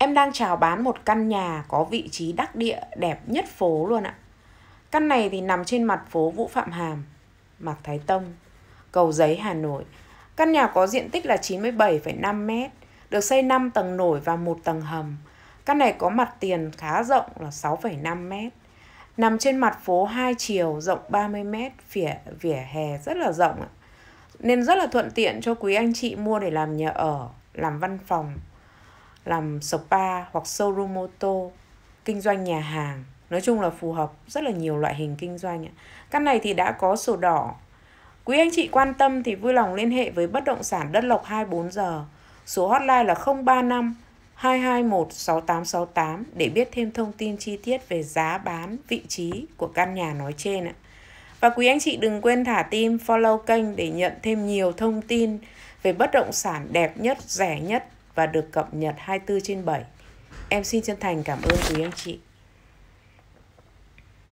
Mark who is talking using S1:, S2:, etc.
S1: Em đang chào bán một căn nhà có vị trí đắc địa đẹp nhất phố luôn ạ. Căn này thì nằm trên mặt phố Vũ Phạm Hàm, Mạc Thái Tông, Cầu Giấy, Hà Nội. Căn nhà có diện tích là 97,5 m, được xây 5 tầng nổi và một tầng hầm. Căn này có mặt tiền khá rộng là 6,5 m. Nằm trên mặt phố hai chiều rộng 30 m, vỉa vỉa hè rất là rộng ạ. Nên rất là thuận tiện cho quý anh chị mua để làm nhà ở, làm văn phòng, làm spa hoặc showroom ô tô, kinh doanh nhà hàng. Nói chung là phù hợp rất là nhiều loại hình kinh doanh. Căn này thì đã có sổ đỏ. Quý anh chị quan tâm thì vui lòng liên hệ với bất động sản đất lộc 24 giờ. Số hotline là 035 221 6868 để biết thêm thông tin chi tiết về giá bán, vị trí của căn nhà nói trên ạ. Và quý anh chị đừng quên thả tim follow kênh để nhận thêm nhiều thông tin về bất động sản đẹp nhất, rẻ nhất và được cập nhật 24 trên 7. Em xin chân thành cảm ơn quý anh chị.